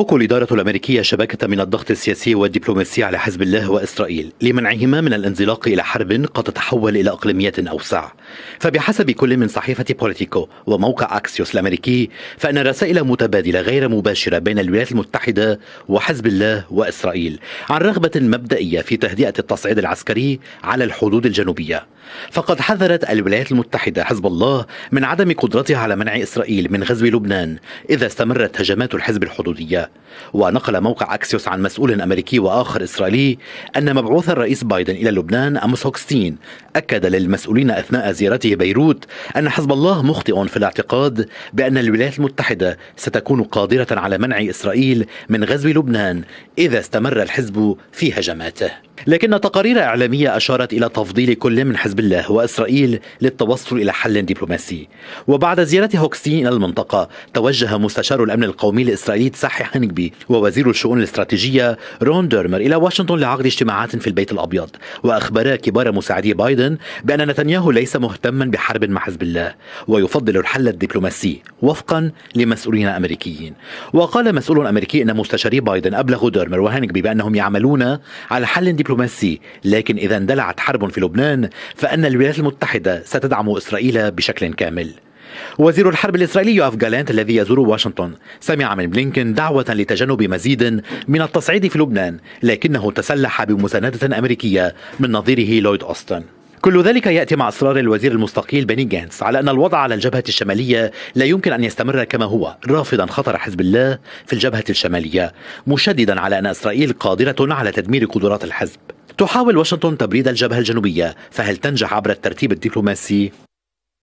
تحقق الإدارة الأمريكية شبكة من الضغط السياسي والدبلوماسي على حزب الله وإسرائيل لمنعهما من الانزلاق إلى حرب قد تتحول إلى إقليمية أوسع. فبحسب كل من صحيفة بوليتيكو وموقع أكسيوس الأمريكي فإن رسائل متبادلة غير مباشرة بين الولايات المتحدة وحزب الله وإسرائيل عن رغبة مبدئية في تهدئة التصعيد العسكري على الحدود الجنوبية. فقد حذرت الولايات المتحدة حزب الله من عدم قدرتها على منع إسرائيل من غزو لبنان إذا استمرت هجمات الحزب الحدودية ونقل موقع أكسيوس عن مسؤول أمريكي وآخر إسرائيلي أن مبعوث الرئيس بايدن إلى لبنان أموس هوكستين. أكد للمسؤولين أثناء زيارته بيروت أن حزب الله مخطئ في الاعتقاد بأن الولايات المتحدة ستكون قادرة على منع إسرائيل من غزو لبنان إذا استمر الحزب في هجماته. لكن تقارير إعلامية أشارت إلى تفضيل كل من حزب الله وإسرائيل للتوصل إلى حل دبلوماسي. وبعد زيارة هوكستين إلى المنطقة توجه مستشار الأمن القومي الإسرائيلي تسحي هنجبي ووزير الشؤون الاستراتيجية رون ديرمر إلى واشنطن لعقد اجتماعات في البيت الأبيض وأخبر كبار مساعدي بايدن بأن نتنياهو ليس مهتما بحرب مع حزب الله ويفضل الحل الدبلوماسي وفقا لمسؤولين أمريكيين. وقال مسؤول أمريكي أن مستشاري بايدن أبلغوا ديرمر وهانجبي بأنهم يعملون على حل دبلوماسي دبلوماسي لكن إذا اندلعت حرب في لبنان فأن الولايات المتحدة ستدعم إسرائيل بشكل كامل. وزير الحرب الإسرائيلي يوآف جالانت الذي يزور واشنطن سمع من بلينكن دعوة لتجنب مزيد من التصعيد في لبنان لكنه تسلح بمساندة أمريكية من نظيره لويد أوستن. كل ذلك يأتي مع اصرار الوزير المستقيل بني جانس على أن الوضع على الجبهة الشمالية لا يمكن أن يستمر كما هو رافضا خطر حزب الله في الجبهة الشمالية مشددا على أن إسرائيل قادرة على تدمير قدرات الحزب. تحاول واشنطن تبريد الجبهة الجنوبية فهل تنجح عبر الترتيب الدبلوماسي؟